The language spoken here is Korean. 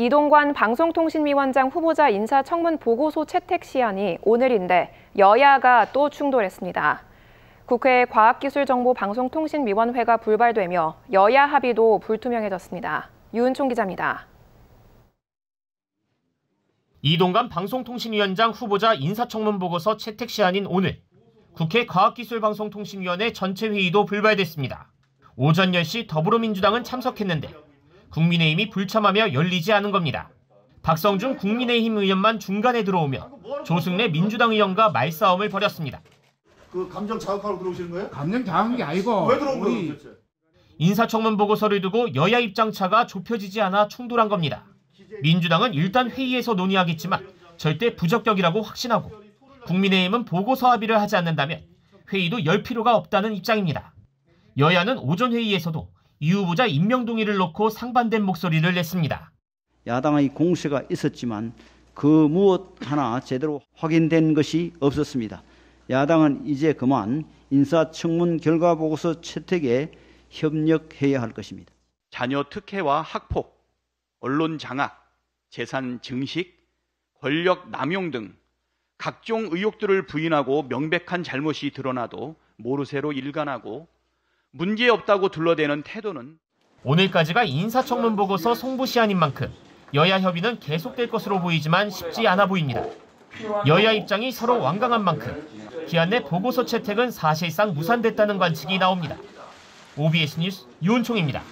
이동관 방송통신위원장 후보자 인사청문 보고서 채택 시한이 오늘인데 여야가 또 충돌했습니다. 국회 과학기술정보방송통신위원회가 불발되며 여야 합의도 불투명해졌습니다. 유은총 기자입니다. 이동관 방송통신위원장 후보자 인사청문 보고서 채택 시한인 오늘 국회 과학기술방송통신위원회 전체 회의도 불발됐습니다. 오전 10시 더불어민주당은 참석했는데 국민의힘이 불참하며 열리지 않은 겁니다. 박성준 국민의힘 의원만 중간에 들어오며 조승래 민주당 의원과 말싸움을 벌였습니다. 그 감정 자극하러 들어오시는 거예요? 감정 당한 게 아니고 왜 들어온 거예요, 도대체? 인사청문 보고서를 두고 여야 입장차가 좁혀지지 않아 충돌한 겁니다. 민주당은 일단 회의에서 논의하겠지만 절대 부적격이라고 확신하고 국민의힘은 보고서 합의를 하지 않는다면 회의도 열 필요가 없다는 입장입니다. 여야는 오전 회의에서도 이 후보자 임명 동의를 놓고 상반된 목소리를 냈습니다. 야당의 공세가 있었지만 그 무엇 하나 제대로 확인된 것이 없었습니다. 야당은 이제 그만 인사청문 결과 보고서 채택에 협력해야 할 것입니다. 자녀 특혜와 학폭, 언론 장악, 재산 증식, 권력 남용 등 각종 의혹들을 부인하고 명백한 잘못이 드러나도 모르쇠로 일관하고 문제없다고 둘러대는 태도는 오늘까지가 인사청문 보고서 송부 시한인 만큼 여야 협의는 계속될 것으로 보이지만 쉽지 않아 보입니다. 여야 입장이 서로 완강한 만큼 기한 내 보고서 채택은 사실상 무산됐다는 관측이 나옵니다. OBS 뉴스 유은총입니다.